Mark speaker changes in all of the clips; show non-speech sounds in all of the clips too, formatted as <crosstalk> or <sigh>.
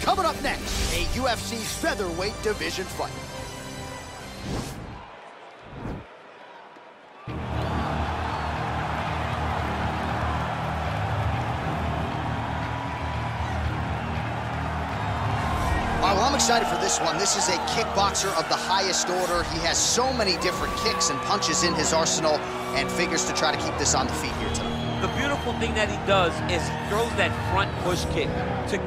Speaker 1: coming up next, a UFC featherweight division fight. Well, I'm excited for this one. This is a kickboxer of the highest order. He has so many different kicks and punches in his arsenal and figures to try to keep this on the feet here tonight.
Speaker 2: The beautiful thing that he does is he throws that front push kick to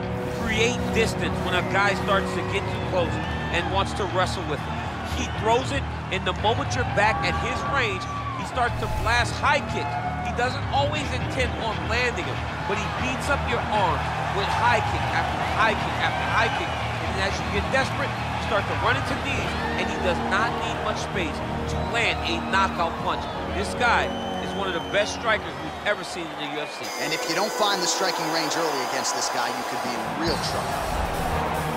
Speaker 2: create distance when a guy starts to get too close and wants to wrestle with him. He throws it, and the moment you're back at his range, he starts to blast high kick. He doesn't always intend on landing him, but he beats up your arm with high kick after high kick after high kick. And as you get desperate, you start to run into knees, and he does not need much space to land a knockout punch. This guy is one of the best strikers we've ever seen in the UFC.
Speaker 1: And if you don't find the striking range early against this guy, you could be in real trouble.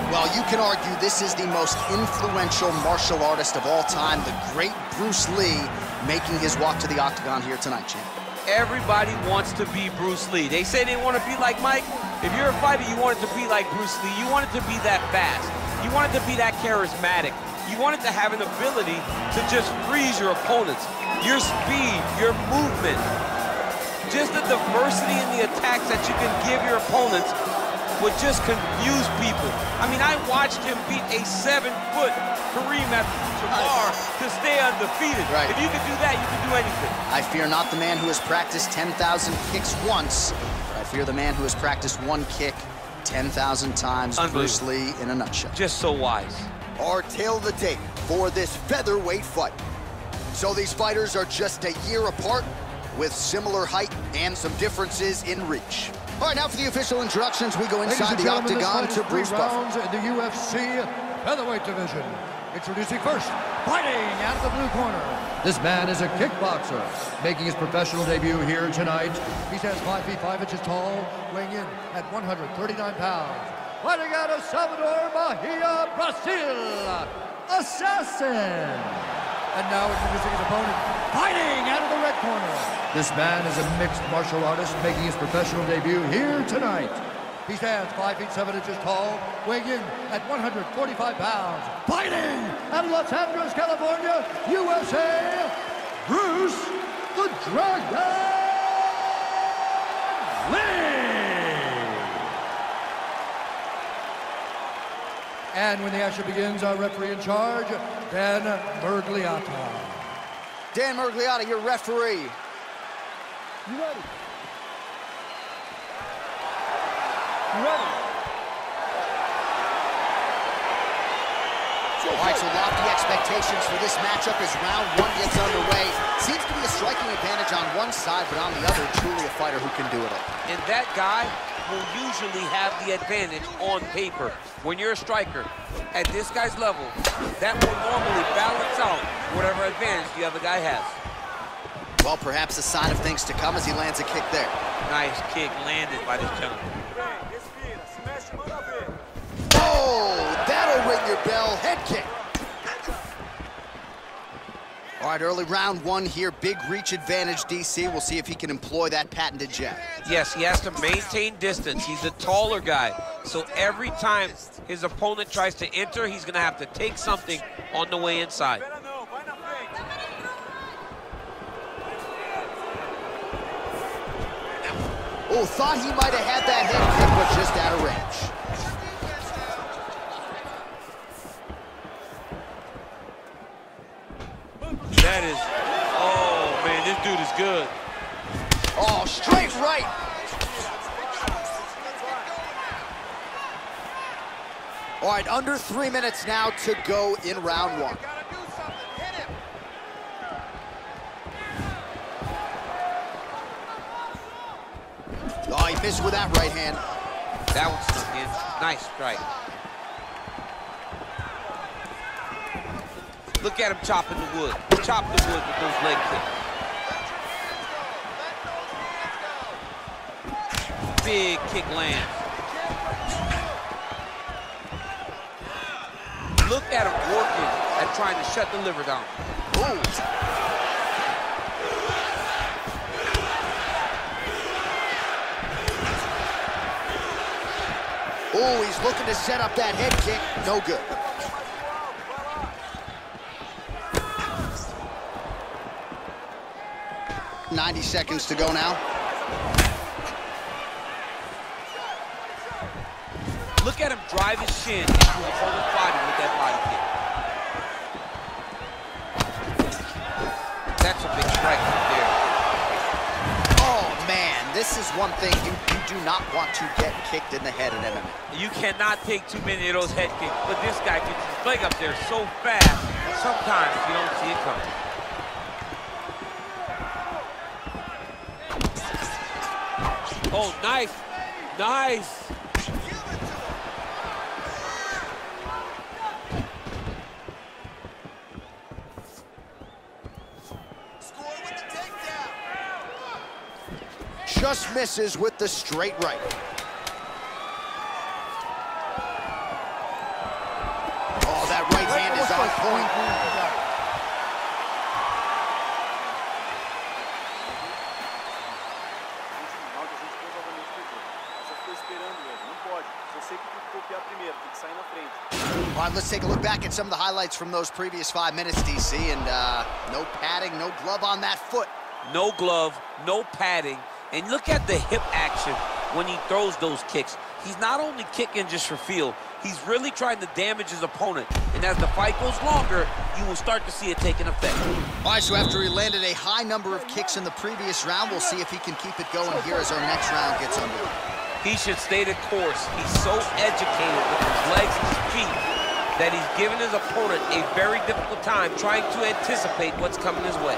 Speaker 1: Well, you can argue this is the most influential martial artist of all time, the great Bruce Lee, making his walk to the octagon here tonight, champ.
Speaker 2: Everybody wants to be Bruce Lee. They say they want to be like Mike. If you're a fighter, you want it to be like Bruce Lee. You want it to be that fast. You want it to be that charismatic. You want it to have an ability to just freeze your opponents. Your speed, your movement, just the diversity in the attacks that you can give your opponents would just confuse people. I mean, I watched him beat a seven-foot Kareem Abdul-Jabbar to stay undefeated.
Speaker 1: Right.
Speaker 2: If you can do that, you can do anything.
Speaker 1: I fear not the man who has practiced 10,000 kicks once, but I fear the man who has practiced one kick 10,000 times. Bruce Lee in a nutshell.
Speaker 2: Just so wise.
Speaker 1: Our tale of the tape for this featherweight fight. So these fighters are just a year apart with similar height and some differences in reach. All right, now for the official introductions, we go inside the octagon to Bruce Buffer.
Speaker 3: in the UFC featherweight division. Introducing first, fighting out of the blue corner. This man is a kickboxer, making his professional debut here tonight. He stands 5 feet 5 inches tall, weighing in at 139 pounds. Fighting out of Salvador Bahia, Brazil, Assassin. And now introducing his opponent, fighting out of the red corner. This man is a mixed martial artist making his professional debut here tonight. He stands 5 feet 7 inches tall, weighing in at 145 pounds. Fighting out of Los Angeles, California, USA, Bruce the Dragon Lee. And when the action begins, our referee in charge, Dan Miragliotta.
Speaker 1: Dan Miragliotta, your referee.
Speaker 3: You ready? You ready?
Speaker 1: All right, so lofty expectations for this matchup as round one gets underway. Seems to be a striking advantage on one side, but on the other, truly a fighter who can do it all.
Speaker 2: And that guy will usually have the advantage on paper. When you're a striker, at this guy's level, that will normally balance out whatever advantage the other guy has.
Speaker 1: Well, perhaps a sign of things to come as he lands a kick there.
Speaker 2: Nice kick landed by this gentleman.
Speaker 1: Oh, that'll ring your bell. Head kick. All right, early round one here. Big reach advantage, DC. We'll see if he can employ that patented jab.
Speaker 2: Yes, he has to maintain distance. He's a taller guy. So every time his opponent tries to enter, he's going to have to take something on the way inside.
Speaker 1: Oh, thought he might have had that head kick, but just out of range.
Speaker 2: That is, oh man, this dude is good.
Speaker 1: Oh, straight right. All right, under three minutes now to go in round one. Oh, he missed with that right hand.
Speaker 2: That one snuck in. Nice strike. Look at him chopping the wood. Chop the wood with those leg kicks. Big kick lands. Look at him working at trying to shut the liver down.
Speaker 1: Ooh. Oh, he's looking to set up that head kick. No good. Ninety seconds to go now.
Speaker 2: Look at him drive his shin into his opponent's body with that body kick. That's a big strike right there.
Speaker 1: Oh, man, this is one thing you, you do not want to get kicked in the head in MMA.
Speaker 2: You cannot take too many of those head kicks, but this guy gets his leg up there so fast, sometimes you don't see it coming. Oh, nice. Nice.
Speaker 1: Just misses with the straight right. Oh, that right hand is on point.
Speaker 4: round a gente provavelmente perdeu. Mas eu fiquei esperando ele, não pode. Eu sei que tem que copiar primeiro, tem que sair na frente.
Speaker 1: All right, let's take a look back at some of the highlights from those previous five minutes, DC, and uh, no padding, no glove on that foot.
Speaker 2: No glove, no padding. And look at the hip action when he throws those kicks. He's not only kicking just for feel, he's really trying to damage his opponent. And as the fight goes longer, you will start to see it taking effect.
Speaker 1: All right, so after he landed a high number of kicks in the previous round, we'll see if he can keep it going here as our next round gets underway.
Speaker 2: He should stay the course. He's so educated with his legs and his feet that he's giving his opponent a very difficult time trying to anticipate what's coming his way.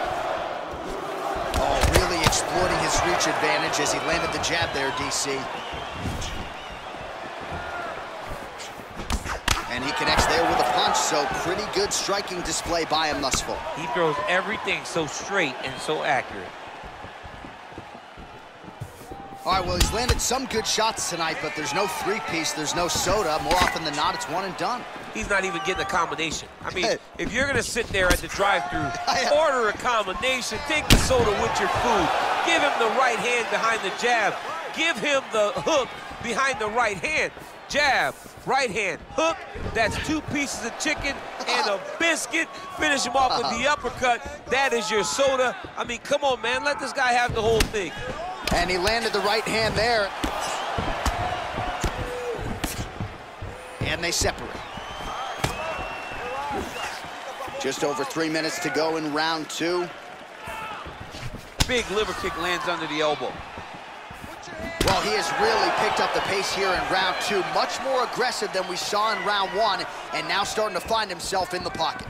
Speaker 1: Exploiting his reach advantage as he landed the jab there, DC. And he connects there with a punch, so pretty good striking display by him thus far.
Speaker 2: He throws everything so straight and so accurate.
Speaker 1: All right, well, he's landed some good shots tonight, but there's no three-piece, there's no soda. More often than not, it's one and done.
Speaker 2: He's not even getting a combination. I mean, <laughs> if you're gonna sit there at the drive-through, <laughs> order a combination, take the soda with your food, give him the right hand behind the jab, give him the hook behind the right hand. Jab, right hand, hook, that's two pieces of chicken and a biscuit. Finish him off with the uh-huh. uppercut. That is your soda. I mean, come on, man, let this guy have the whole thing.
Speaker 1: And he landed the right hand there. And they separate. Just over three minutes to go in round two.
Speaker 2: Big liver kick lands under the elbow.
Speaker 1: Well, he has really picked up the pace here in round two. Much more aggressive than we saw in round one, and now starting to find himself in the pocket.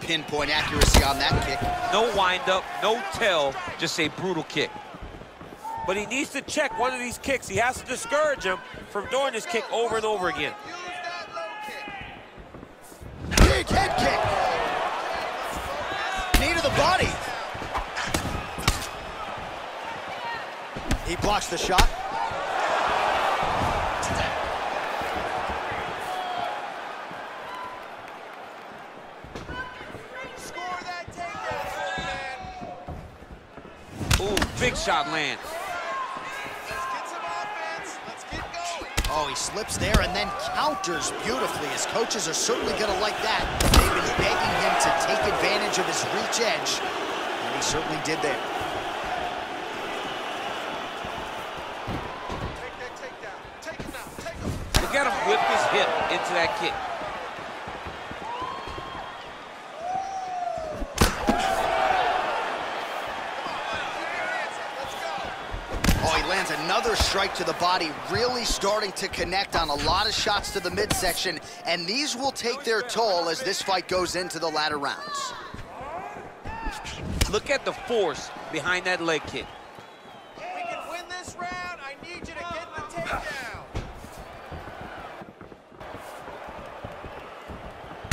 Speaker 1: Pinpoint accuracy on that kick.
Speaker 2: No windup, no tell, just a brutal kick. But he needs to check one of these kicks. He has to discourage him from doing this kick over and over again.
Speaker 1: Big head kick. Knee to the body. He blocks the shot.
Speaker 4: Score that takedown, man.
Speaker 2: Ooh, big shot lands.
Speaker 4: Let's get some offense. Let's get going.
Speaker 1: Oh, he slips there and then counters beautifully. His coaches are certainly going to like that. They've been begging him to take advantage of his reach edge, and he certainly did there.
Speaker 2: His hip into that kick.
Speaker 1: Oh, he lands another strike to the body, really starting to connect on a lot of shots to the midsection, and these will take their toll as this fight goes into the latter rounds.
Speaker 2: Look at the force behind that leg kick.
Speaker 4: We can win this round. I need you to get the takedown.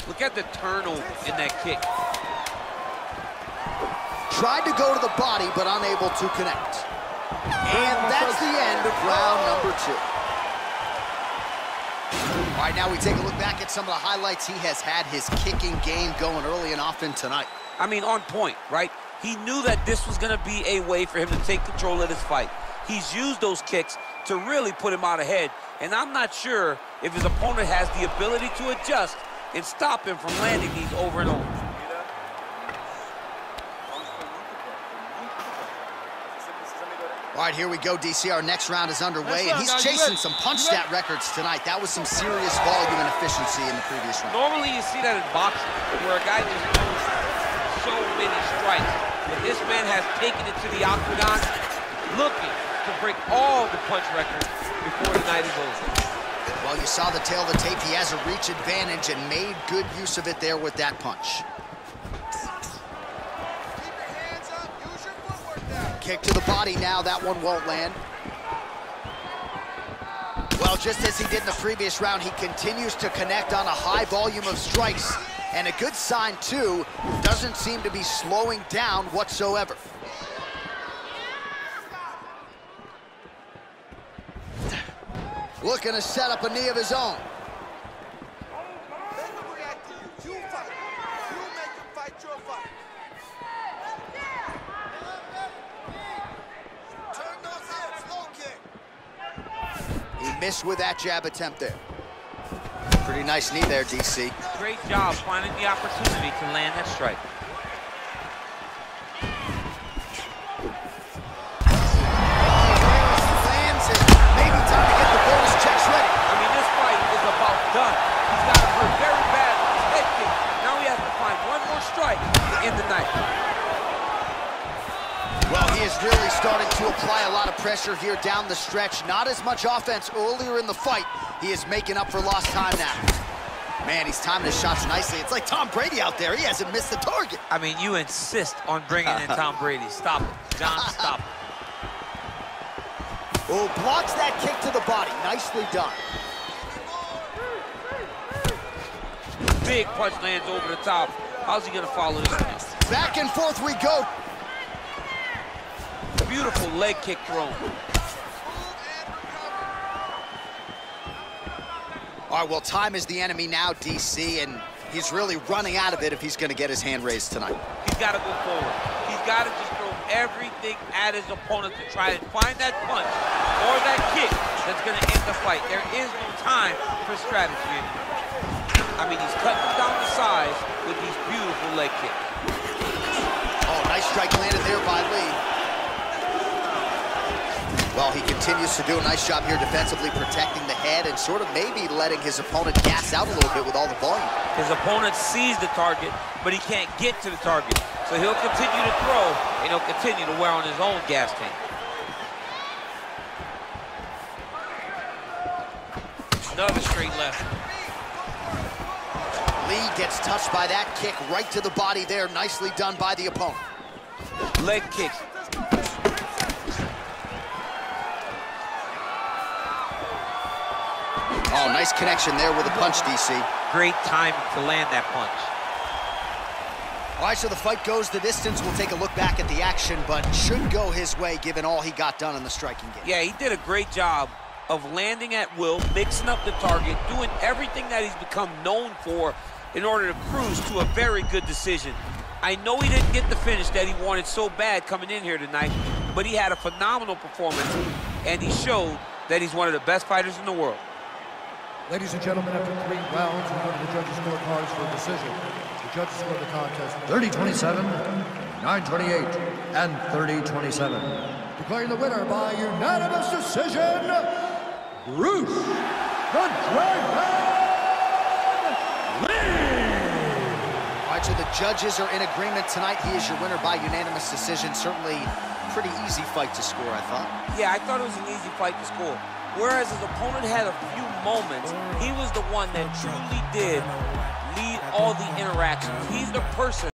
Speaker 2: Look at the turnover in that kick.
Speaker 1: Tried to go to the body, but unable to connect. And that's the end of round number two. All right, now we take a look back at some of the highlights. He has had his kicking game going early and often tonight.
Speaker 2: I mean, on point, right? He knew that this was going to be a way for him to take control of this fight. he's used those kicks to really put him out ahead. And I'm not sure if his opponent has the ability to adjust and stop him from landing these over and over.
Speaker 4: Vira. Vamos foi muito bom, foi muito bom. Mas você precisa melhorar.
Speaker 1: All right, here we go, DC. Our next round is underway, and he's chasing some punch stat records tonight. That was some serious volume and efficiency in the previous round.
Speaker 2: Normally you see that in boxing, where a guy just throws so many strikes. But this man has taken it to the octagon, looking to break all the punch records before the night is over.
Speaker 1: Well, you saw the tale of the tape. He has a reach advantage and made good use of it there with that punch. Kick to the body now. That one won't land. Well, just as he did in the previous round, he continues to connect on a high volume of strikes. And a good sign, too, doesn't seem to be slowing down whatsoever. Looking to set up a knee of his own. He missed with that jab attempt there. Pretty nice knee there, DC.
Speaker 2: Great job finding the opportunity to land that strike. Is
Speaker 1: really starting to apply a lot of pressure here down the stretch. Not as much offense earlier in the fight. He is making up for lost time now. Man, he's timing his shots nicely. It's like Tom Brady out there. He hasn't missed the target.
Speaker 2: I mean, you insist on bringing in Tom Brady. Stop it. John, <laughs> stop it.
Speaker 1: Oh, blocks that kick to the body. Nicely done.
Speaker 2: Big punch lands over the top. How's he gonna follow this?
Speaker 1: Back and forth we go.
Speaker 2: Beautiful leg kick thrown.
Speaker 1: All right, well, time is the enemy now, DC, and he's really running out of it if he's going to get his hand raised tonight.
Speaker 2: He's got to go forward. He's got to just throw everything at his opponent to try and find that punch or that kick that's going to end the fight. There is no time for strategy anymore. I mean, he's cutting down the size with these beautiful leg kicks.
Speaker 1: Oh, nice strike landed there by Lee. Well, he continues to do a nice job here defensively protecting the head and sort of maybe letting his opponent gas out a little bit with all the volume.
Speaker 2: His opponent sees the target, but he can't get to the target. So he'll continue to throw, and he'll continue to wear on his own gas tank. Another straight left.
Speaker 1: Lee gets touched by that kick right to the body there. Nicely done by the opponent.
Speaker 2: Leg kicks.
Speaker 1: Oh, nice connection there with a punch, DC.
Speaker 2: Great time to land that punch.
Speaker 1: All right, so the fight goes the distance. We'll take a look back at the action, but should go his way given all he got done in the striking game.
Speaker 2: Yeah, he did a great job of landing at will, mixing up the target, doing everything that he's become known for in order to cruise to a very good decision. I know he didn't get the finish that he wanted so bad coming in here tonight, but he had a phenomenal performance, and he showed that he's one of the best fighters in the world.
Speaker 3: Ladies and gentlemen, after three rounds, we go to the judges' scorecards for a decision. The judges score the contest 30-27, 9-28, and 30-27. Declaring the winner by unanimous decision, Bruce the Dragon
Speaker 1: All right, so the judges are in agreement tonight. He is your winner by unanimous decision. Certainly pretty easy fight to score, I thought.
Speaker 2: Yeah, I thought it was an easy fight to score. Whereas his opponent had a few moments, he was the one that truly did lead all the interactions. He's the person